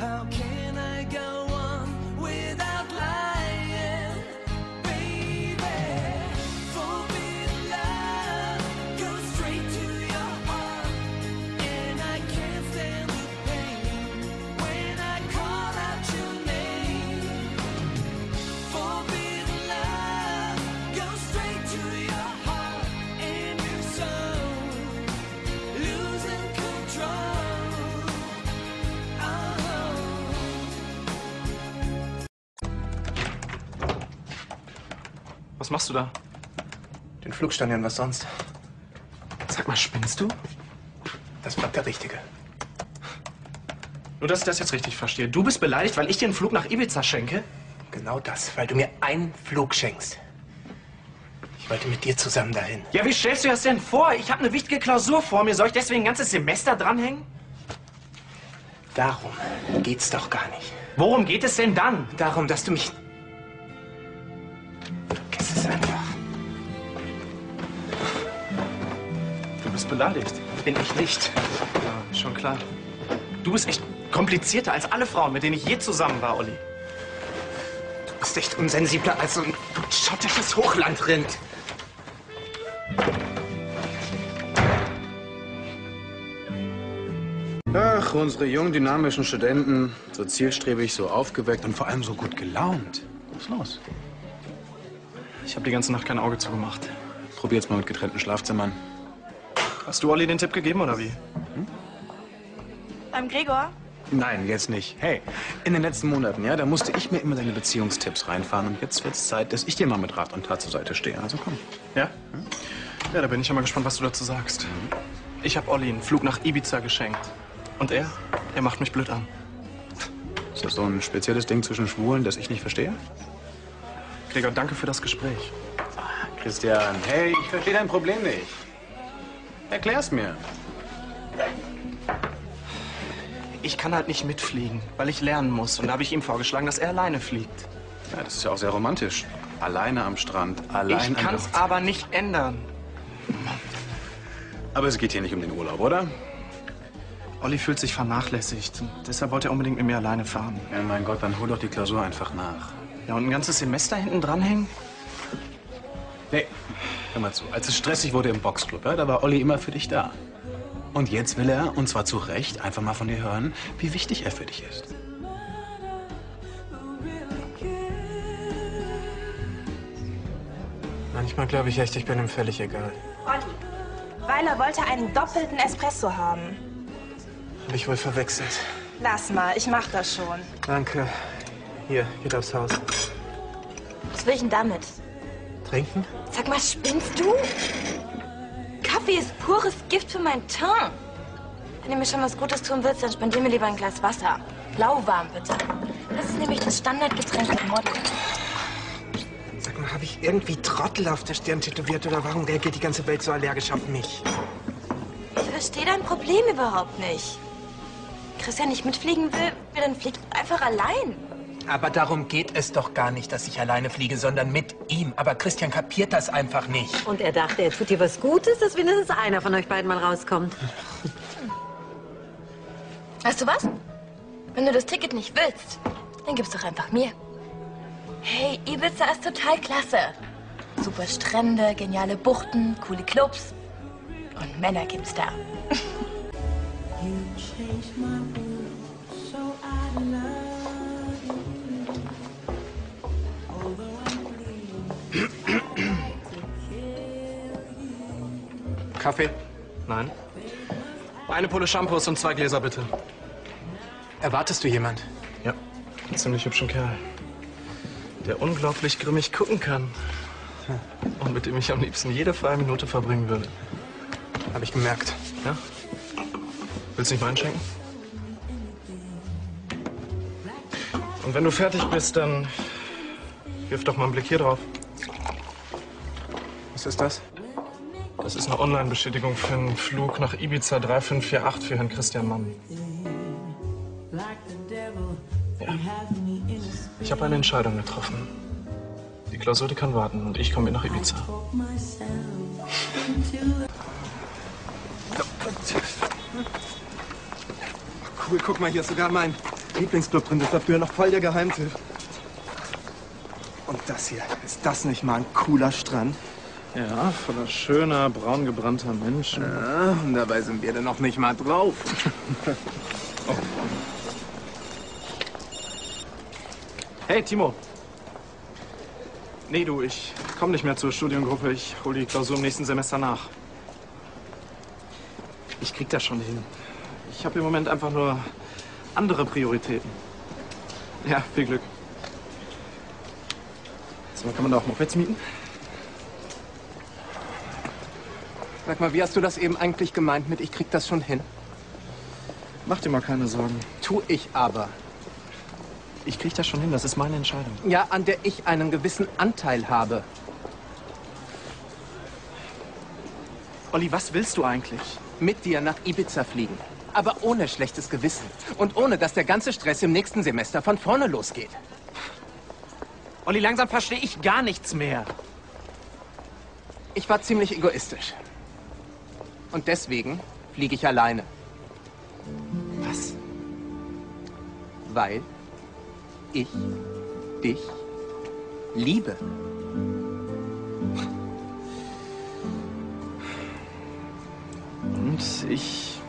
How can du da? Den Flug stornieren, was sonst? Sag mal, spinnst du? Das bleibt der Richtige. Nur, dass ich das jetzt richtig verstehe. Du bist beleidigt, weil ich dir einen Flug nach Ibiza schenke? Genau das, weil du mir einen Flug schenkst. Ich wollte mit dir zusammen dahin. Ja, wie stellst du das denn vor? Ich habe eine wichtige Klausur vor mir. Soll ich deswegen ein ganzes Semester dranhängen? Darum geht's doch gar nicht. Worum geht es denn dann? Darum, dass du mich. Beleidigt. Bin ich nicht. Ja, schon klar. Du bist echt komplizierter als alle Frauen, mit denen ich je zusammen war, Olli. Du bist echt unsensibler als so ein schottisches Hochlandrind. Ach, unsere jungen, dynamischen Studenten, so zielstrebig, so aufgeweckt und vor allem so gut gelaunt. Was ist los? Ich habe die ganze Nacht kein Auge zugemacht. Probier's mal mit getrennten Schlafzimmern. Hast du Olli den Tipp gegeben oder wie? Beim Gregor? Nein, jetzt nicht. Hey, in den letzten Monaten, ja, da musste ich mir immer deine Beziehungstipps reinfahren und jetzt wird's Zeit, dass ich dir mal mit Rat und Tat zur Seite stehe. Also komm. Ja? Ja, da bin ich ja mal gespannt, was du dazu sagst. Ich habe Olli einen Flug nach Ibiza geschenkt. Und er? Er macht mich blöd an. Ist das so ein spezielles Ding zwischen Schwulen, das ich nicht verstehe? Gregor, danke für das Gespräch. Christian, hey, ich verstehe dein Problem nicht. Erklär's mir. Ich kann halt nicht mitfliegen, weil ich lernen muss. Und da habe ich ihm vorgeschlagen, dass er alleine fliegt. Ja, das ist ja auch sehr romantisch. Alleine am Strand, allein ich an kann es Luft. aber nicht ändern. Aber es geht hier nicht um den Urlaub, oder? Olli fühlt sich vernachlässigt. Deshalb wollte er unbedingt mit mir alleine fahren. Ja, mein Gott, dann hol doch die Klausur einfach nach. Ja, und ein ganzes Semester hinten dranhängen? Nee, hör mal zu. Als es stressig wurde im Boxclub, ja, da war Olli immer für dich da. Und jetzt will er, und zwar zu Recht, einfach mal von dir hören, wie wichtig er für dich ist. Manchmal glaube ich echt, ich bin ihm völlig egal. Olli, Weiler wollte einen doppelten Espresso haben. Hab ich wohl verwechselt. Lass mal, ich mach das schon. Danke. Hier, geht aufs Haus. Was will ich denn damit? Trinken? Sag mal, spinnst du? Kaffee ist pures Gift für mein Teint. Wenn du mir schon was Gutes tun willst, dann spendier mir lieber ein Glas Wasser. Lauwarm, bitte. Das ist nämlich das Standardgetränk der Model. Sag mal, habe ich irgendwie Trottel auf der Stirn tätowiert oder warum reagiert die ganze Welt so allergisch auf mich? Ich verstehe dein Problem überhaupt nicht. Christian nicht mitfliegen will, dann fliegt einfach allein. Aber darum geht es doch gar nicht, dass ich alleine fliege, sondern mit ihm. Aber Christian kapiert das einfach nicht. Und er dachte, er tut dir was Gutes, dass wenigstens einer von euch beiden mal rauskommt. Weißt du was? Wenn du das Ticket nicht willst, dann gib's doch einfach mir. Hey, Ibiza ist total klasse. Super Strände, geniale Buchten, coole Clubs. Und Männer gibt's da. You changed my mood, so I love Kaffee? Nein. Eine Pulle Shampoos und zwei Gläser, bitte. Erwartest du jemand? Ja, einen ziemlich hübschen Kerl. Der unglaublich grimmig gucken kann. Und mit dem ich am liebsten jede freie Minute verbringen würde. Habe ich gemerkt. Ja? Willst du nicht mal einschenken? Und wenn du fertig bist, dann wirf doch mal einen Blick hier drauf. Was ist das? Das ist eine Online-Bestätigung für einen Flug nach Ibiza 3548 für Herrn Christian Mann. Ja. Ich habe eine Entscheidung getroffen. Die Klausur, kann warten und ich komme mit nach Ibiza. Cool, guck mal, hier ist sogar mein Lieblingsclub drin, das ist dafür noch voll der Geheimtipp. Und das hier, ist das nicht mal ein cooler Strand? Ja, voller schöner, braun gebrannter Menschen. Ja, und dabei sind wir dann noch nicht mal drauf. Hey, Timo. Nee, du, ich komme nicht mehr zur Studiengruppe. Ich hole die Klausur im nächsten Semester nach. Ich krieg das schon hin. Ich habe im Moment einfach nur andere Prioritäten. Ja, viel Glück. So, kann man da auch Mopeds mieten? Sag mal, wie hast du das eben eigentlich gemeint mit ich krieg das schon hin? Mach dir mal keine Sorgen. Tu ich aber. Ich krieg das schon hin, das ist meine Entscheidung. Ja, an der ich einen gewissen Anteil habe. Olli, was willst du eigentlich? Mit dir nach Ibiza fliegen. Aber ohne schlechtes Gewissen. Und ohne, dass der ganze Stress im nächsten Semester von vorne losgeht. Olli, langsam verstehe ich gar nichts mehr. Ich war ziemlich egoistisch. Und deswegen fliege ich alleine. Was? Weil ich dich liebe. Und ich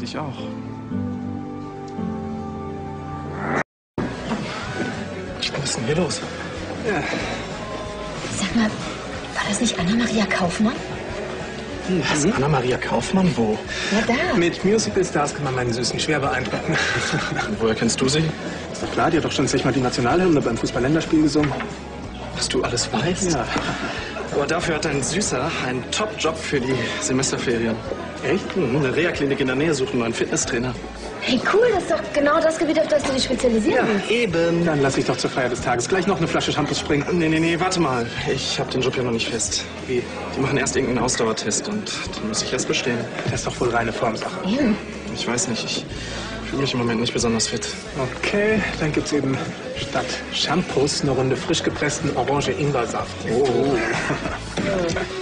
dich auch. Was ist denn hier los? Sag mal, war das nicht Anna-Maria Kaufmann? Was? Anna-Maria Kaufmann? Wo? Ja, da. Mit Musical Stars kann man meine Süßen schwer beeindrucken. Und woher kennst du sie? Ist doch klar, die hat doch schon zigmal die Nationalhymne beim Fußball-Länderspiel gesungen. Was du alles weißt? Ja. Aber dafür hat dein Süßer einen Top-Job für die Semesterferien. Echt? Mhm, eine Reha-Klinik in der Nähe sucht einen neuen Fitnesstrainer. Hey, cool, das ist doch genau das Gebiet, auf das du dich spezialisieren willst. Eben. Dann lass ich doch zur Feier des Tages gleich noch eine Flasche Shampoos springen. Nee, nee, nee, warte mal. Ich habe den Job ja noch nicht fest. Wie? Die machen erst irgendeinen Ausdauertest und den muss ich erst bestehen. Das ist doch wohl reine Formsache. Eben. Ich weiß nicht, ich fühle mich im Moment nicht besonders fit. Okay, dann gibt's eben statt Shampoos eine Runde frisch gepressten Orange-Ingwer-Saft. Oh.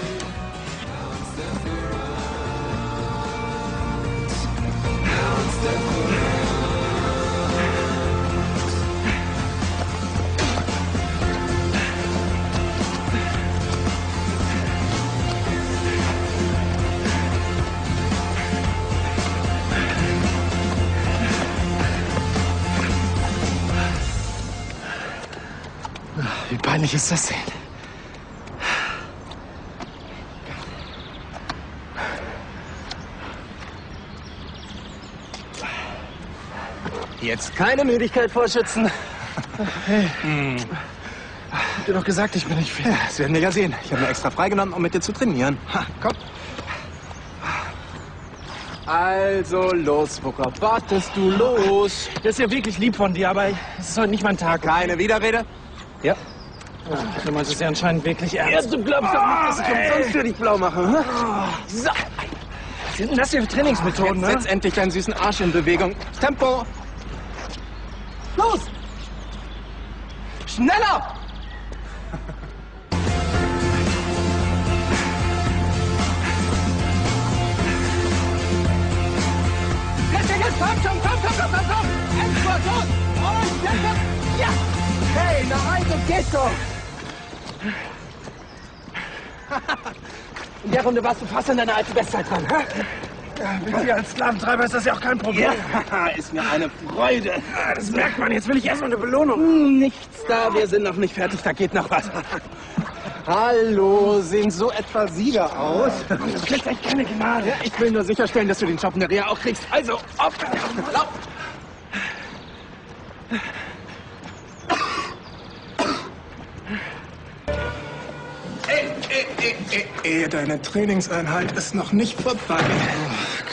peinlich ist das denn? Jetzt keine Müdigkeit vorschützen. Hab dir doch gesagt, ich bin nicht fit. Das werden wir ja sehen. Ich habe mir extra freigenommen, um mit dir zu trainieren. Ha, komm. Also los, Booker. Wartest du los? Das ist ja wirklich lieb von dir, aber es ist heute nicht mein Tag. Keine Widerrede? Ja. Du meinst es ja anscheinend wirklich ernst. du glaubst doch nicht, dass ich umsonst für dich blau mache. Hm? So, Was sind denn das hier für Trainingsmethoden, jetzt ne? setz endlich deinen süßen Arsch in Bewegung. Tempo! Los! Schneller! Jetzt, jetzt, komm schon, komm, komm, komm, komm, komm! Endspurt, los! Und jetzt, ja! Hey, na also, geht doch! In der Runde warst du fast an deiner alten Bestzeit dran? Mit dir als Sklaventreiber ist das ja auch kein Problem. Ja, ist mir eine Freude. Das merkt man. Jetzt will ich erstmal eine Belohnung. Hm, Nichts da, wir sind noch nicht fertig, da geht noch was. Hallo, sehen so etwa Sieger aus? Das kriegt echt keine Gnade. Ich will nur sicherstellen, dass du den Job in der Reha auch kriegst. Also, auf! Lauf! Ehe, deine Trainingseinheit ist noch nicht vorbei.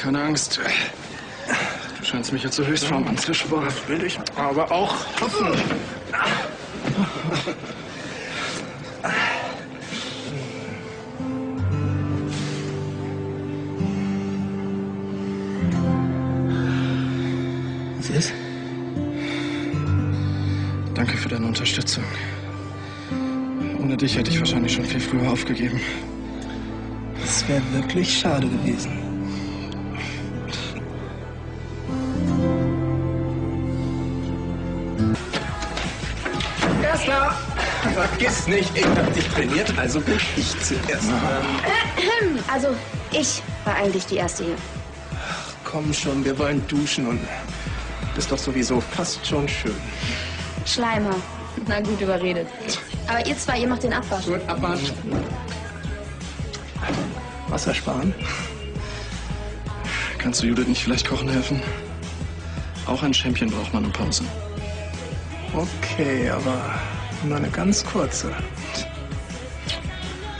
Keine Angst. Du scheinst mich ja zur Höchstform anzusporen. Das will ich aber auch hoffen. dich hätte ich wahrscheinlich schon viel früher aufgegeben. Das wäre wirklich schade gewesen. Erster! Vergiss nicht, ich hab dich trainiert, also bin ich zuerst. Also, ich war eigentlich die Erste hier. Ach, komm schon, wir wollen duschen und das ist doch sowieso fast schon schön. Schleimer. Na gut, überredet. Aber ihr zwei, ihr macht den Abwasch. Gut, abwasch. Wasser sparen. Kannst du Judith nicht vielleicht kochen helfen? Auch ein Champion braucht man eine Pause. Okay, aber nur eine ganz kurze.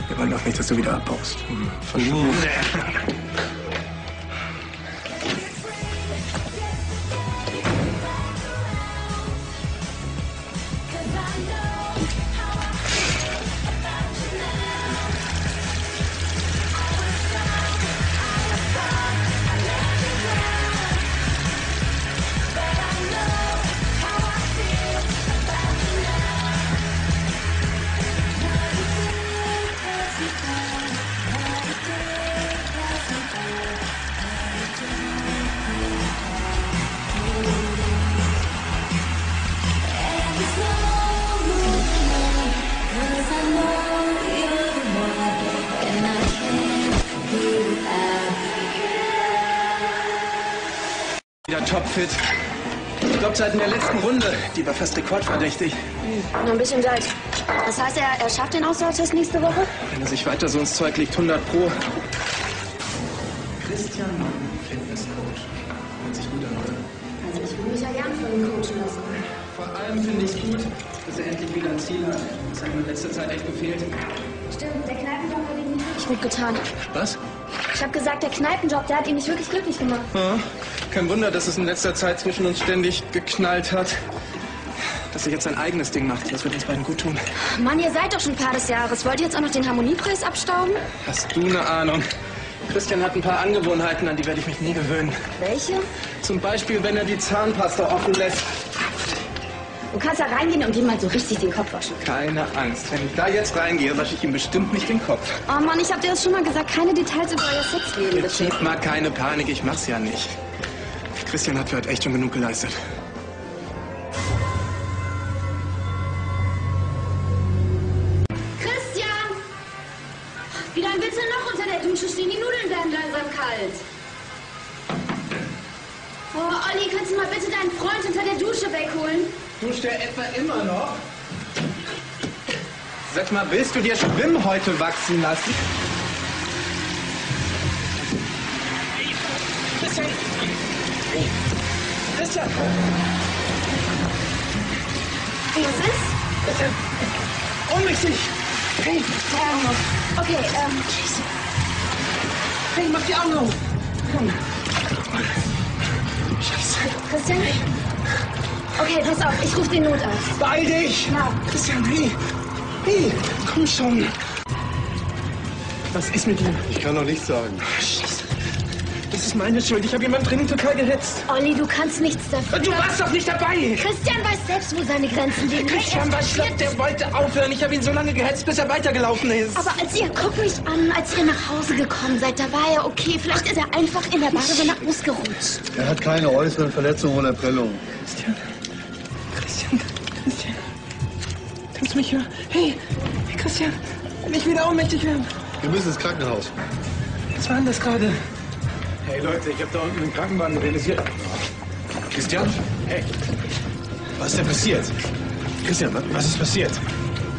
Wir wollen doch nicht, dass du wieder abbaust. Verschwunden. Die war fast rekordverdächtig. Nur ein bisschen Zeit. Das heißt, er, er schafft den Ausdauertest nächste Woche? Wenn er sich weiter so ins Zeug legt, 100 pro. Christian Mann, Fitnesscoach. Hört sich gut an, oder? Also, ich würde mich ja gern von ihm coachen lassen. Vor allem finde ich es gut, dass er endlich wieder ein Ziel hat. Das hat mir in letzter Zeit echt gefehlt. Stimmt, der Kneipenjob hat ihm nicht wirklich gut getan. Was? Ich habe gesagt, der Kneipenjob, der hat ihn nicht wirklich glücklich gemacht. Ja, kein Wunder, dass es in letzter Zeit zwischen uns ständig geknallt hat. Dass er jetzt sein eigenes Ding macht. Das wird uns beiden gut tun. Mann, ihr seid doch schon Paar des Jahres. Wollt ihr jetzt auch noch den Harmoniepreis abstauben? Hast du eine Ahnung? Christian hat ein paar Angewohnheiten, an die werde ich mich nie gewöhnen. Welche? Zum Beispiel, wenn er die Zahnpasta offen lässt. Du kannst da reingehen und ihm mal so richtig den Kopf waschen. Keine Angst. Wenn ich da jetzt reingehe, wasche ich ihm bestimmt nicht den Kopf. Oh Mann, ich hab dir das schon mal gesagt. Keine Details über euer Sexleben, bitte. schieb mal keine Panik, ich mach's ja nicht. Christian hat für heute echt schon genug geleistet. Duscht er etwa immer noch? Sag mal, willst du dir Schwimmhäute wachsen lassen? Christian! Christian! Was ist? Christian! Ohnmächtig! Hey, Ähm, okay, ähm, hey, mach die Augen auf! Komm. Scheiße. Christian? Okay, pass auf, ich rufe den Notarzt. Beeil dich! Ja. Christian, hey! Hey, komm schon! Was ist mit ihm? Ich kann noch nichts sagen. Scheiße. Das ist meine Schuld. Ich habe jemanden drin total gehetzt. Olli, du kannst nichts dafür. Du warst doch nicht dabei! Christian weiß selbst, wo seine Grenzen liegen. Christian war schlapp, der wollte aufhören. Ich habe ihn so lange gehetzt, bis er weitergelaufen ist. Aber als ihr, guck mich an, als ihr nach Hause gekommen seid, da war er okay. Vielleicht ist er einfach in der Badewanne ausgerutscht. Er hat keine äußeren Verletzungen oder Prellungen. Christian. Christian. Kannst mich hören? Hey, hey Christian. Nicht wieder ohnmächtig werden. Wir müssen ins Krankenhaus. Was war denn das gerade? Hey Leute, ich habe da unten einen Krankenwagen realisiert. Christian? Hey. Was ist denn passiert? Christian, wa- was ist passiert?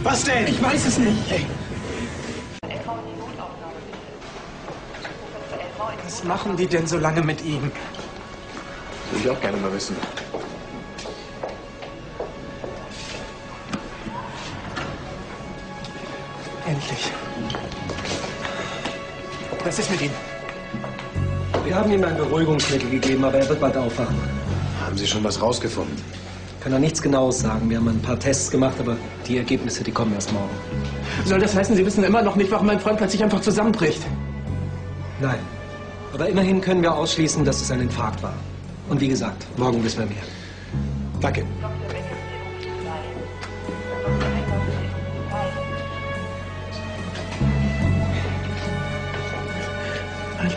Was denn? Ich weiß es nicht. Hey. Was machen die denn so lange mit ihm? Würde ich auch gerne mal wissen. Was ist mit ihm? Wir haben ihm ein Beruhigungsmittel gegeben, aber er wird bald aufwachen. Haben Sie schon was rausgefunden? Kann er nichts Genaues sagen. Wir haben ein paar Tests gemacht, aber die Ergebnisse, die kommen erst morgen. Soll das heißen, Sie wissen immer noch nicht, warum mein Freund plötzlich einfach zusammenbricht? Nein. Aber immerhin können wir ausschließen, dass es ein Infarkt war. Und wie gesagt, morgen wissen wir mehr. Danke.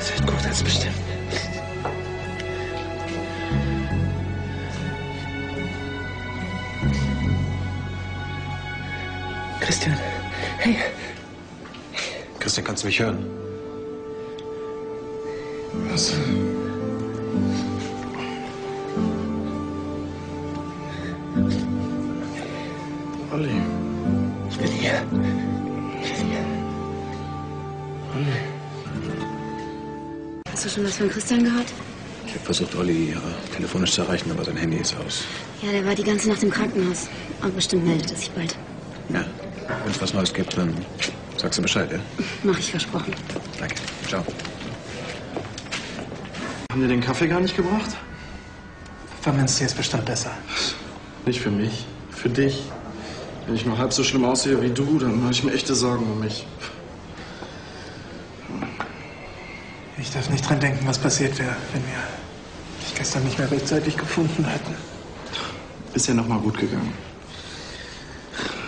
Alles wird gut, als bestimmt. Christian. Hey. Christian, kannst du mich hören? Was? Schon was von Christian gehört? Ich habe versucht, Olli äh, telefonisch zu erreichen, aber sein Handy ist aus. Ja, der war die ganze Nacht im Krankenhaus. Aber bestimmt meldet er sich bald. Ja. Wenn es was Neues gibt, dann sagst du Bescheid, ja? Mach ich versprochen. Danke. Ciao. Haben die den Kaffee gar nicht gebracht? Vermeinst du jetzt bestimmt besser? Nicht für mich, für dich. Wenn ich nur halb so schlimm aussehe wie du, dann mache ich mir echte Sorgen um mich. Ich darf nicht dran denken, was passiert wäre, wenn wir dich gestern nicht mehr rechtzeitig gefunden hätten. Ist ja noch mal gut gegangen.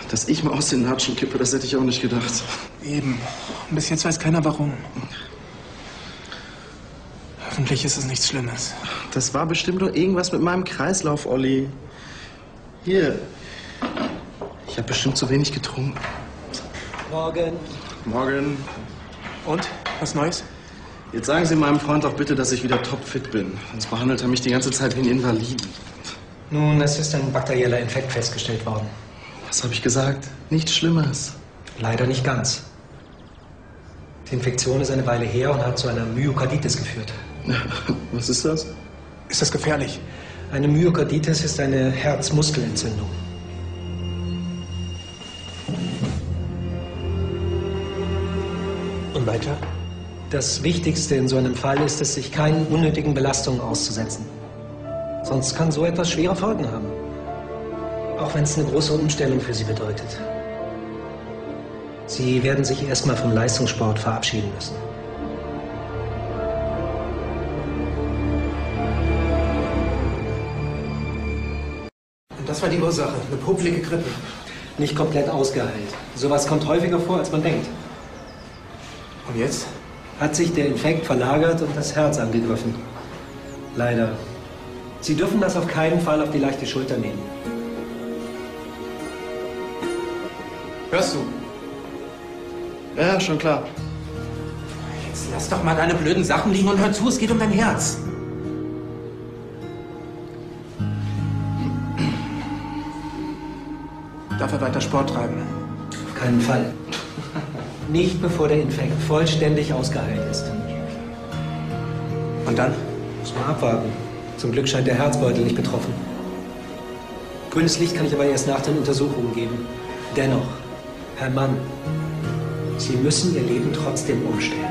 Dass ich mal aus den Natschen kippe, das hätte ich auch nicht gedacht. Eben. Und bis jetzt weiß keiner warum. Hoffentlich ist es nichts Schlimmes. Das war bestimmt nur irgendwas mit meinem Kreislauf, Olli. Hier. Ich habe bestimmt zu wenig getrunken. Morgen. Morgen. Und? Was Neues? Jetzt sagen Sie meinem Freund doch bitte, dass ich wieder topfit bin. Sonst behandelt er mich die ganze Zeit wie einen Invaliden. Nun, es ist ein bakterieller Infekt festgestellt worden. Was habe ich gesagt? Nichts Schlimmes. Leider nicht ganz. Die Infektion ist eine Weile her und hat zu einer Myokarditis geführt. Was ist das? Ist das gefährlich? Eine Myokarditis ist eine Herzmuskelentzündung. Und weiter? Das Wichtigste in so einem Fall ist es, sich keinen unnötigen Belastungen auszusetzen. Sonst kann so etwas schwere Folgen haben. Auch wenn es eine große Umstellung für Sie bedeutet. Sie werden sich erstmal vom Leistungssport verabschieden müssen. Und das war die Ursache, eine popelige Grippe. Nicht komplett ausgeheilt. Sowas kommt häufiger vor, als man denkt. Und jetzt? Hat sich der Infekt verlagert und das Herz angegriffen. Leider. Sie dürfen das auf keinen Fall auf die leichte Schulter nehmen. Hörst du? Ja, schon klar. Jetzt lass doch mal deine blöden Sachen liegen und hör zu, es geht um dein Herz. Darf er weiter Sport treiben? Auf keinen Fall. Nicht bevor der Infekt vollständig ausgeheilt ist. Und dann? Muss man abwarten. Zum Glück scheint der Herzbeutel nicht betroffen. Grünes Licht kann ich aber erst nach den Untersuchungen geben. Dennoch, Herr Mann, Sie müssen Ihr Leben trotzdem umstellen.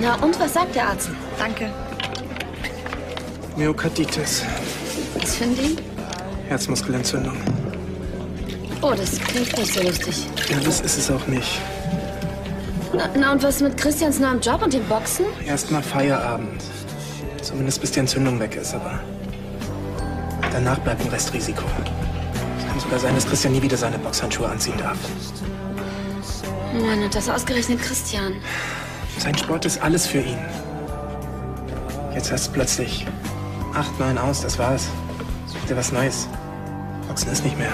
Na, und was sagt der Arzt? Danke. Myokarditis, Was für ein Ding? Herzmuskelentzündung. Oh, das klingt nicht so lustig. Ja, das ist es auch nicht. Na, na, und was mit Christians neuem Job und dem Boxen? Erstmal Feierabend. Zumindest bis die Entzündung weg ist, aber danach bleibt ein Restrisiko. Es kann sogar sein, dass Christian nie wieder seine Boxhandschuhe anziehen darf. Mann, und das ausgerechnet Christian. Sein Sport ist alles für ihn. Jetzt heißt es plötzlich acht, neun aus, das war's. Such dir was Neues. Boxen ist nicht mehr.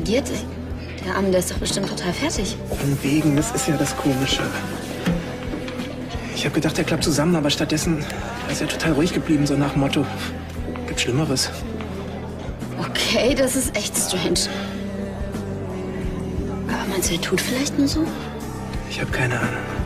Reagiert? Der Arme, der ist doch bestimmt total fertig. Von wegen, das ist ja das Komische. Ich habe gedacht, er klappt zusammen, aber stattdessen ist er total ruhig geblieben, so nach Motto, gibt Schlimmeres. Okay, das ist echt strange. Aber meinst du, er tut vielleicht nur so? Ich habe keine Ahnung.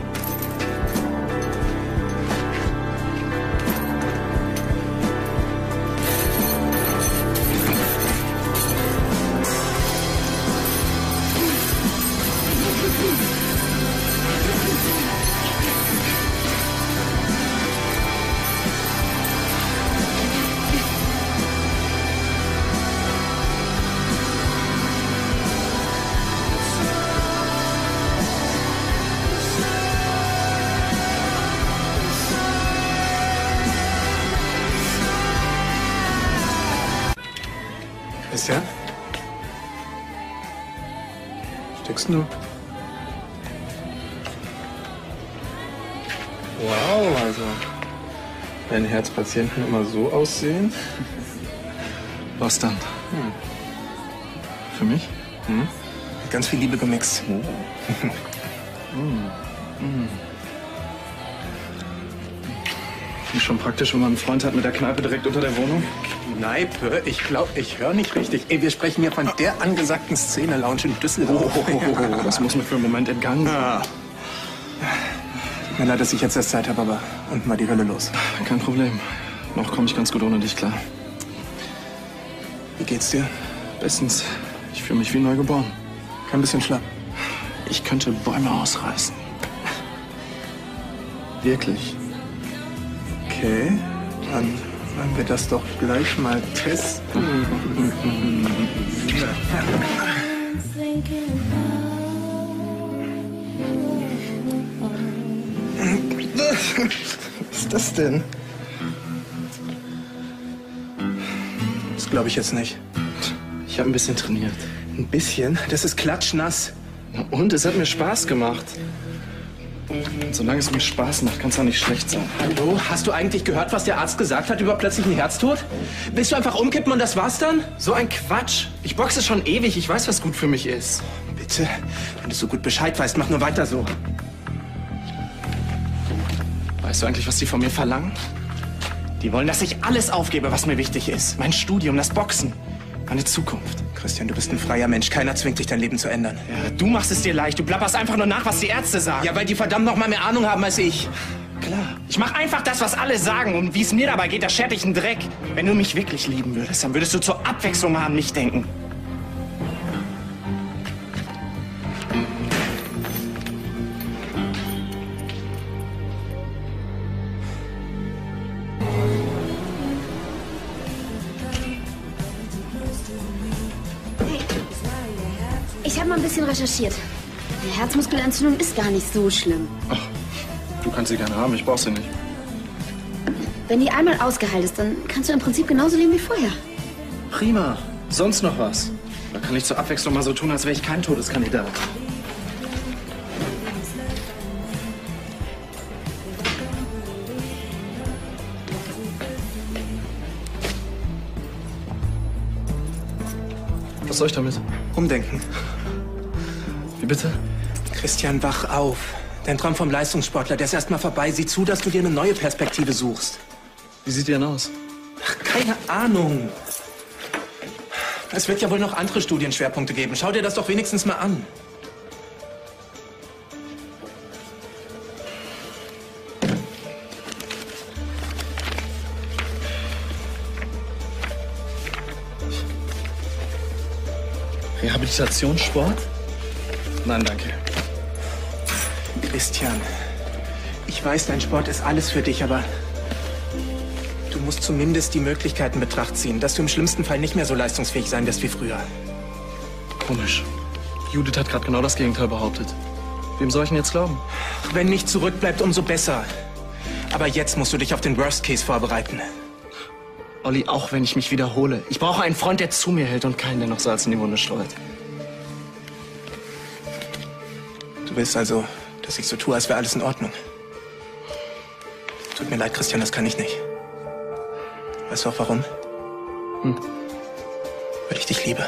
Steckst du? Wow, also. Wenn Herzpatienten immer so aussehen. Was dann? Hm. Für mich? Hm? Ganz viel Liebe gemixt. Ist schon praktisch, wenn man einen Freund hat mit der Kneipe direkt unter der Wohnung. Kneipe? Ich glaube, ich höre nicht richtig. Ey, wir sprechen hier von der angesagten Szene-Lounge in Düsseldorf. Oh, das muss mir für einen Moment entgangen sein. Ja. Tut mir leid, dass ich jetzt erst Zeit habe, aber unten war die Hölle los. Kein Problem. Noch komme ich ganz gut ohne dich klar. Wie geht's dir? Bestens. Ich fühle mich wie neugeboren. Kein bisschen schlapp. Ich könnte Bäume ausreißen. Wirklich. Okay, dann wollen wir das doch gleich mal testen. Was ist das denn? Das glaube ich jetzt nicht. Ich habe ein bisschen trainiert. Ein bisschen? Das ist klatschnass. Na Und es hat mir Spaß gemacht. Solange es mir Spaß macht, kann es auch nicht schlecht sein. Hallo, hast du eigentlich gehört, was der Arzt gesagt hat über plötzlichen Herztod? Willst du einfach umkippen und das war's dann? So ein Quatsch. Ich boxe schon ewig. Ich weiß, was gut für mich ist. Bitte, wenn du so gut Bescheid weißt, mach nur weiter so. Weißt du eigentlich, was die von mir verlangen? Die wollen, dass ich alles aufgebe, was mir wichtig ist. Mein Studium, das Boxen, meine Zukunft. Christian, du bist ein freier Mensch. Keiner zwingt dich, dein Leben zu ändern. Ja, du machst es dir leicht. Du plapperst einfach nur nach, was die Ärzte sagen. Ja, weil die verdammt noch mal mehr Ahnung haben als ich. klar. Ich mach einfach das, was alle sagen. Und wie es mir dabei geht, das schert dich einen Dreck. Wenn du mich wirklich lieben würdest, dann würdest du zur Abwechslung mal an mich denken. Recherchiert. Eine Herzmuskelentzündung ist gar nicht so schlimm. Du kannst sie gerne haben, ich brauch sie nicht. Wenn die einmal ausgeheilt ist, dann kannst du im Prinzip genauso leben wie vorher. Prima. Sonst noch was? Da kann ich zur Abwechslung mal so tun, als wäre ich kein Todeskandidat. Was soll ich damit? Umdenken. Wie bitte? Christian, wach auf. Dein Traum vom Leistungssportler, der ist erstmal vorbei. Sieh zu, dass du dir eine neue Perspektive suchst. Wie sieht die denn aus? Ach, keine Ahnung. Es wird ja wohl noch andere Studienschwerpunkte geben. Schau dir das doch wenigstens mal an. Rehabilitationssport? Nein, danke. Christian, ich weiß, dein Sport ist alles für dich, aber du musst zumindest die Möglichkeiten Betracht ziehen, dass du im schlimmsten Fall nicht mehr so leistungsfähig sein wirst wie früher. Komisch. Judith hat gerade genau das Gegenteil behauptet. Wem soll ich denn jetzt glauben? Wenn nicht zurückbleibt, umso besser. Aber jetzt musst du dich auf den Worst Case vorbereiten. Olli, auch wenn ich mich wiederhole. Ich brauche einen Freund, der zu mir hält und keinen, der noch Salz in die Wunde streut. Du willst also, dass ich so tue, als wäre alles in Ordnung. Tut mir leid, Christian, das kann ich nicht. Weißt du auch warum? Hm. Weil ich dich liebe.